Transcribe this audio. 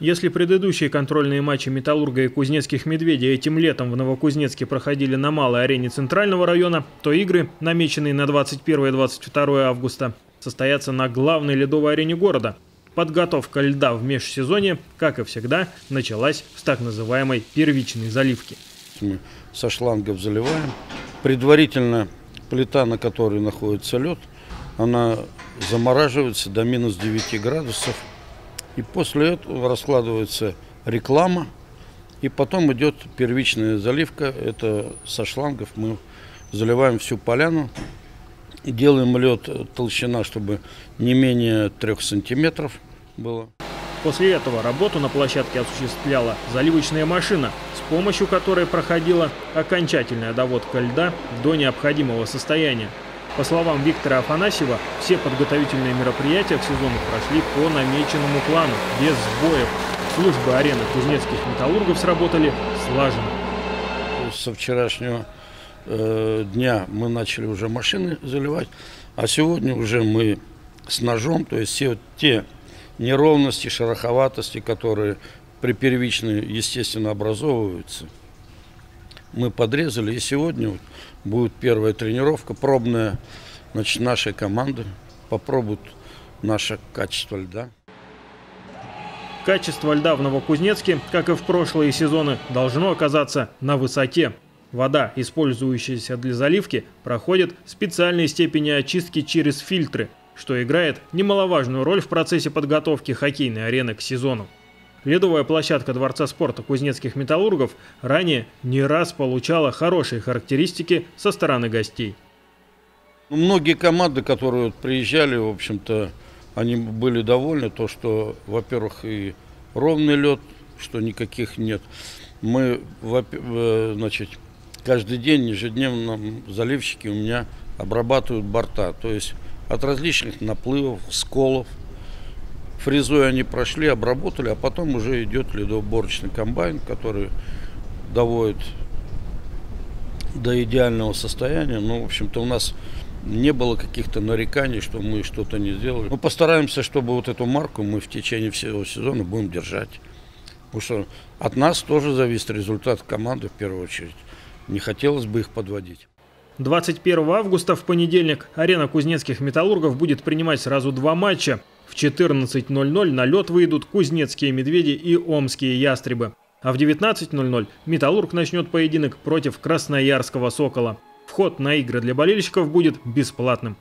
Если предыдущие контрольные матчи «Металлурга» и «Кузнецких медведей» этим летом в Новокузнецке проходили на малой арене Центрального района, то игры, намеченные на 21 и 22 августа, состоятся на главной ледовой арене города. Подготовка льда в межсезонье, как и всегда, началась с так называемой первичной заливки. Мы со шлангов заливаем. Предварительно плита, на которой находится лед, она замораживается до минус 9 градусов. И после этого раскладывается реклама, и потом идет первичная заливка. Это со шлангов мы заливаем всю поляну. Делаем лед толщина, чтобы не менее трех сантиметров было. После этого работу на площадке осуществляла заливочная машина, с помощью которой проходила окончательная доводка льда до необходимого состояния. По словам Виктора Афанасьева, все подготовительные мероприятия к сезону прошли по намеченному плану, без сбоев. Службы арены кузнецких металлургов сработали слаженно. Со вчерашнего э, дня мы начали уже машины заливать, а сегодня уже мы с ножом, то есть все те неровности, шероховатости, которые при первичной, естественно, образовываются – мы подрезали. И сегодня будет первая тренировка, пробная значит, нашей команды. Попробуют наше качество льда. Качество льда в Новокузнецке, как и в прошлые сезоны, должно оказаться на высоте. Вода, использующаяся для заливки, проходит специальные степени очистки через фильтры, что играет немаловажную роль в процессе подготовки хоккейной арены к сезону. Ледовая площадка Дворца спорта кузнецких металлургов ранее не раз получала хорошие характеристики со стороны гостей. Ну, многие команды, которые приезжали, в общем-то, они были довольны, то, что, во-первых, и ровный лед, что никаких нет. Мы, э, значит, каждый день, ежедневно заливщики у меня обрабатывают борта, то есть от различных наплывов, сколов, Фрезой они прошли, обработали, а потом уже идет ледоуборочный комбайн, который доводит до идеального состояния. Ну, в общем-то, у нас не было каких-то нареканий, что мы что-то не сделали. Мы постараемся, чтобы вот эту марку мы в течение всего сезона будем держать. Потому что от нас тоже зависит результат команды в первую очередь. Не хотелось бы их подводить. 21 августа в понедельник арена кузнецких металлургов будет принимать сразу два матча. В 14.00 на лед выйдут кузнецкие медведи и омские ястребы. А в 19.00 «Металлург» начнет поединок против красноярского «Сокола». Вход на игры для болельщиков будет бесплатным.